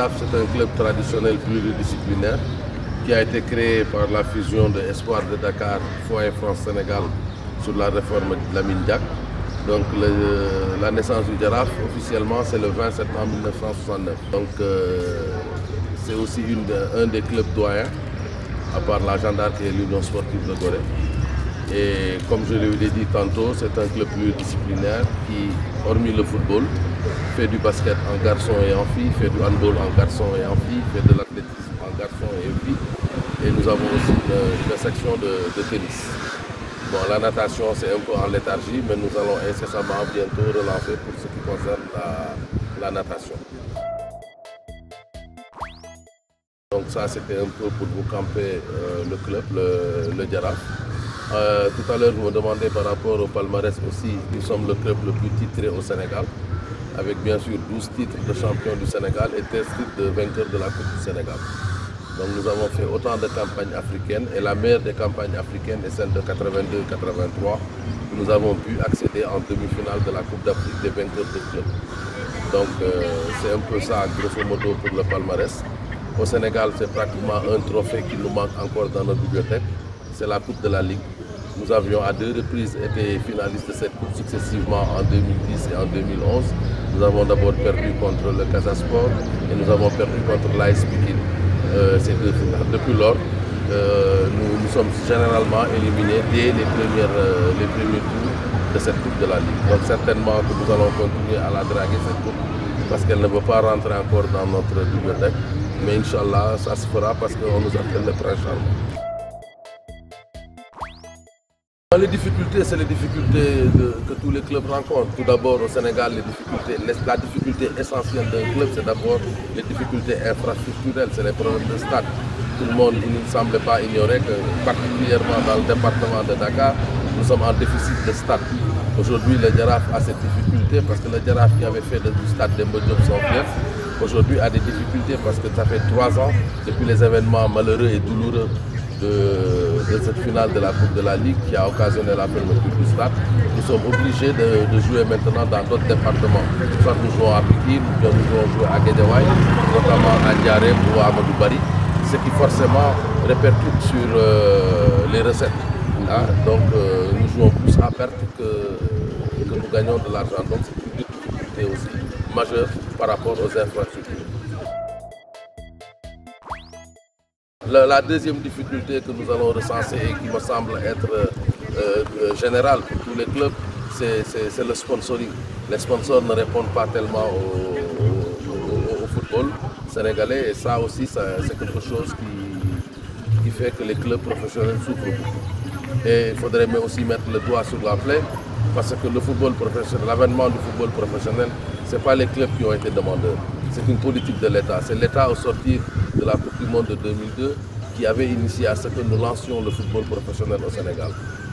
C'est un club traditionnel pluridisciplinaire qui a été créé par la fusion de Espoir de Dakar, Foyer France-Sénégal sur la réforme de la Diack. Donc la naissance du Giraffe, officiellement, c'est le 20 septembre 1969. Donc euh, c'est aussi un des clubs doyens, à part la gendarme et l'Union sportive de Gorée. Et comme je l'ai dit tantôt, c'est un club pluridisciplinaire qui, hormis le football, fait du basket en garçon et en fille, fait du handball en garçon et en fille, fait de l'athlétisme en garçon et en fille. Et nous avons aussi une, section de, tennis. Bon, la natation, c'est un peu en léthargie, mais nous allons incessamment bientôt relancer pour ce qui concerne la, natation. Donc ça, c'était un peu pour vous camper euh, le club, le, le euh, tout à l'heure, vous me demandez par rapport au palmarès aussi, nous sommes le club le plus titré au Sénégal, avec bien sûr 12 titres de champion du Sénégal et 13 titres de vainqueur de la Coupe du Sénégal. Donc nous avons fait autant de campagnes africaines et la meilleure des campagnes africaines est celle de 82-83. Nous avons pu accéder en demi-finale de la Coupe d'Afrique des vainqueurs de club. Donc euh, c'est un peu ça grosso modo pour le palmarès. Au Sénégal, c'est pratiquement un trophée qui nous manque encore dans notre bibliothèque. C'est la Coupe de la Ligue. Nous avions à deux reprises été finalistes de cette coupe successivement en 2010 et en 2011. Nous avons d'abord perdu contre le Casasport et nous avons perdu contre Pekin. Euh. Depuis lors, euh, nous, sommes généralement éliminés dès les, euh, les premiers tours de cette Coupe de la Ligue. Donc certainement que nous allons continuer à la draguer cette Coupe parce qu'elle ne veut pas rentrer encore dans notre bibliothèque. Mais Inch'Allah, ça se fera parce qu'on nous appelle le prince les difficultés, c'est les difficultés que tous les clubs rencontrent. Tout d'abord, au Sénégal, les difficultés, la difficulté essentielle d'un club, c'est d'abord les difficultés infrastructurelles, c'est les problèmes de stade. Tout le monde ne semble pas ignorer que, particulièrement dans le département de Dakar, nous sommes en déficit de stade. Aujourd'hui, le Giraffe a cette difficulté parce que le Giraffe qui avait fait du stade de Diop son fief, aujourd'hui a des difficultés parce que ça fait trois ans, depuis les événements malheureux et douloureux de, cette finale de la Coupe de la Ligue qui a occasionné la fermeture du stade. Nous sommes obligés de, jouer maintenant dans d'autres départements. Soit nous jouons à Pikine, ou bien nous jouons à Guédiawaye, notamment à Diaré ou à Madoubari, ce qui forcément répercute sur euh, les recettes. Hein. Donc euh, nous jouons plus à perte que, que nous gagnons de l'argent. Donc c'est une difficulté aussi majeure par rapport aux infrastructures. La, deuxième difficulté que nous allons recenser et qui me semble être euh, euh, générale pour tous les clubs, c'est le sponsoring. Les sponsors ne répondent pas tellement au, football sénégalais et ça aussi c'est quelque chose qui, fait que les clubs professionnels souffrent beaucoup. Et il faudrait aussi mettre le doigt sur la plaie parce que le football professionnel, l'avènement du football professionnel, ce n'est pas les clubs qui ont été demandeurs. C'est une politique de l'État. C'est l'État au sortir de la Coupe du Monde de 2002 qui avait initié à ce que nous lancions le football professionnel au Sénégal.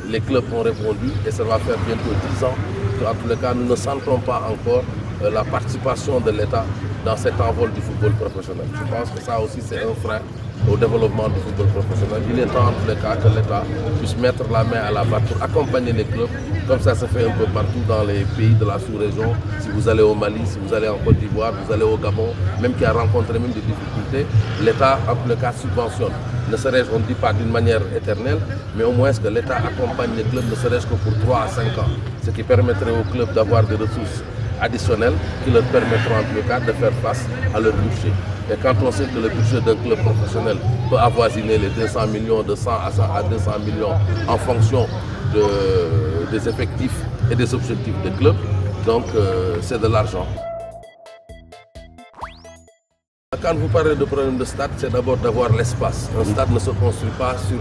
Les clubs ont répondu et ça va faire bientôt 10 ans qu'en tous les cas, nous ne sentons pas encore euh, la participation de l'État dans cet envol du football professionnel. Je pense que ça aussi c'est un frein au développement du football professionnel. Il est temps en tous les cas que l'État puisse mettre la main à la barre pour accompagner les clubs, comme ça se fait un peu partout dans les pays de la sous-région. Si vous allez au Mali, si vous allez en Côte d'Ivoire, vous allez au Gabon, même qui a rencontré même des difficultés, l'État en tous les cas subventionne. Ne serait-ce, on ne dit pas d'une manière éternelle, mais au moins que l'État accompagne les clubs, ne serait-ce que pour 3 à 5 ans, ce qui permettrait aux clubs d'avoir des ressources additionnelles qui leur permettront en les cas de faire face à leur budget. Et quand on sait que le budget d'un club professionnel peut avoisiner les 200 millions, de 100 à 200 millions en fonction des effectifs et des objectifs des clubs, donc euh, c'est de l'argent. Quand vous parlez de problème de stade, c'est d'abord d'avoir l'espace. Un stade ne se construit pas sur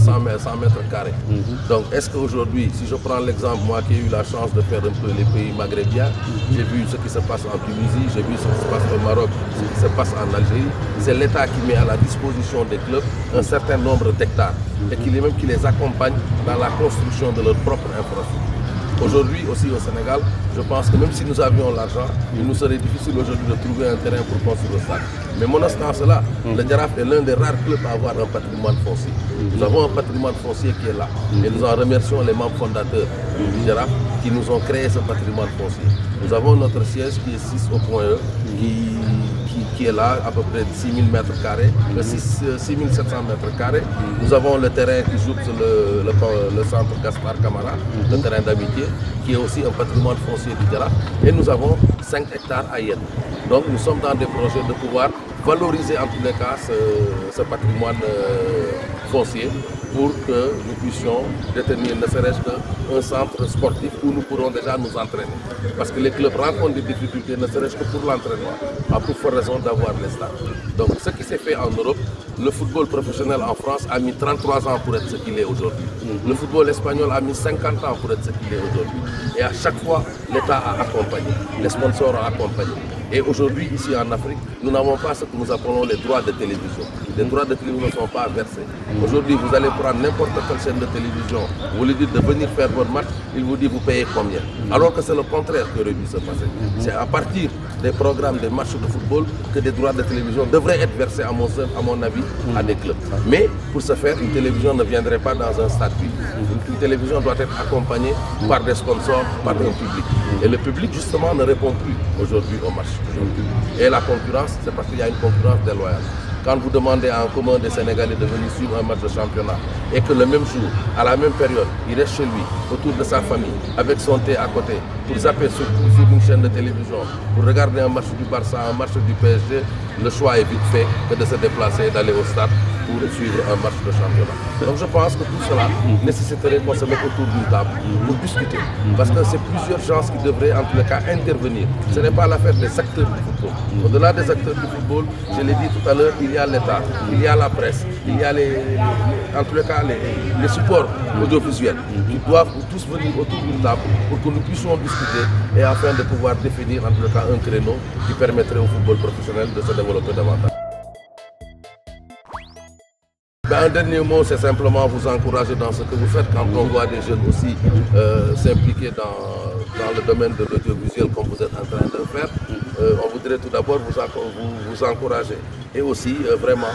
100 euh, mètres, carrés. Mhm. Donc, est-ce qu'aujourd'hui, si je prends l'exemple, moi qui ai eu la chance de faire un peu les pays maghrébiens, mhm. j'ai vu ce qui se passe en Tunisie, j'ai vu ce qui se passe au Maroc, ce qui se passe en Algérie, c'est l'État qui met à la disposition des clubs un certain nombre d'hectares et qui même qui les accompagne dans la construction de leur propre infrastructure. Aujourd'hui aussi au Sénégal, je pense que même si nous avions l'argent, il nous serait difficile aujourd'hui de trouver un terrain pour construire le stade. Mais mon instant cela, le Giraffe est l'un des rares clubs à avoir un patrimoine foncier. Nous avons un patrimoine foncier qui est là. Et nous en remercions les membres fondateurs du Giraffe qui nous ont créé ce patrimoine foncier. Nous avons notre siège qui est 6 au point E, qui, qui est là, à peu près 6 000 mètres carrés, 6, 700 mètres carrés. Nous avons le terrain qui joue sur le, le, centre Gaspard Camara, le terrain d'amitié, qui est aussi un patrimoine foncier du Djara. Et nous avons 5 hectares à Yen. Donc nous sommes dans des projets de pouvoir valoriser en tous les cas ce, patrimoine foncier pour que nous puissions détenir ne serait-ce qu'un centre sportif où nous pourrons déjà nous entraîner. Parce que les clubs rencontrent des difficultés, ne serait-ce que pour l'entraînement, à pour faire raison d'avoir les stades. Donc ce qui s'est fait en Europe, le football professionnel en France a mis 33 ans pour être ce qu'il est aujourd'hui. Le football espagnol a mis 50 ans pour être ce qu'il est aujourd'hui. Et à chaque fois, l'État a accompagné, les sponsors ont accompagné. Et aujourd'hui, ici en Afrique, nous n'avons pas ce que nous appelons les droits de télévision. Les droits de télévision ne sont pas versés. Aujourd'hui, vous allez prendre n'importe quelle chaîne de télévision, vous lui dites de venir faire votre match, il vous dit vous payez combien? Alors que c'est le contraire qui aurait dû se passer. C'est à partir des programmes, des matchs de football que des droits de télévision devraient être versés, à mon, à mon avis, à des clubs. Mais pour ce faire, une télévision ne viendrait pas dans un stade Une télévision doit être accompagnée par des sponsors, par un public. Et le public, justement, ne répond plus aujourd'hui au match. Et la concurrence, c'est parce qu'il y a une concurrence déloyale. Quand vous demandez à un commun des Sénégalais de venir suivre un match de championnat et que le même jour, à la même période, il reste chez lui, autour de sa famille, avec son thé à côté, pour zapper sur, une chaîne de télévision, pour regarder un match du Barça, un match du PSG, le choix est vite fait que de se déplacer et d'aller au stade pour suivre un match de championnat. Donc je pense que tout cela nécessiterait qu'on se mette autour d'une table pour discuter. Parce que c'est plusieurs gens qui devraient en les cas intervenir. Ce n'est pas l'affaire des acteurs du football. Au-delà des acteurs du football, je l'ai dit tout à l'heure, il y a l'État, il y a la presse, il y a les, en les cas les, supports audiovisuels qui doivent tous venir autour d'une table pour que nous puissions discuter et afin de pouvoir définir en les cas un créneau qui permettrait au football professionnel de se développer davantage. Un dernier mot, c'est simplement vous encourager dans ce que vous faites quand on voit des jeunes aussi euh, s'impliquer dans, le domaine de l'audiovisuel comme vous êtes en train de le faire. Euh, on voudrait tout d'abord vous, vous, encourager et aussi euh, vraiment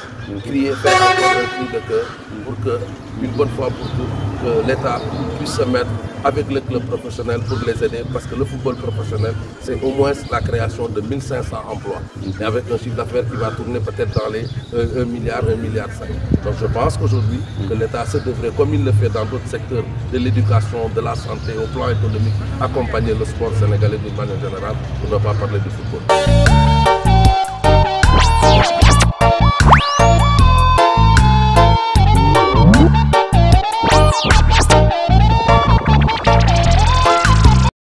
crier, faire un cri de cœur pour que, une bonne fois pour toutes, que l'État se mettre avec le club professionnel pour les aider parce que le football professionnel, c'est au moins la création de 1500 emplois et avec un chiffre d'affaires qui va tourner peut-être dans les 1 milliard, 1 milliard 5. Donc je pense qu'aujourd'hui, que l'État se devrait, comme il le fait dans d'autres secteurs de l'éducation, de la santé, au plan économique, accompagner le sport sénégalais d'une manière générale pour ne pas parler du football.